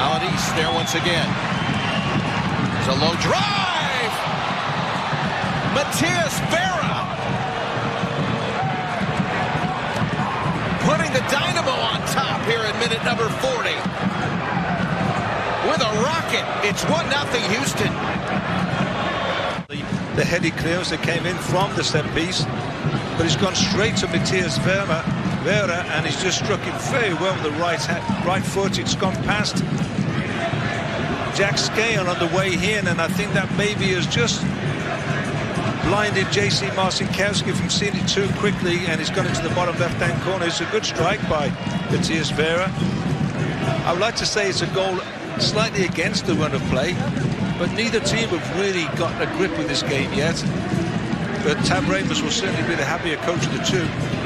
space there once again. There's a low drive. Matias Vera putting the dynamo on top here in minute number 40. With a rocket, it's 1-0 Houston. The, heady clearance that came in from the set piece, but he's gone straight to Matias Vera, Vera and he's just struck it very well with the right, right foot. It's gone past Jack Scale on the way in, and I think that maybe has just blinded J.T. Marcinkowski from seeing it too quickly, and he's gone into the bottom left-hand corner. It's a good strike by Matias Vera. I would like to say it's a goal slightly against the run of play, but neither team have really got a grip with this game yet. But Tab Ramos will certainly be the happier coach of the two.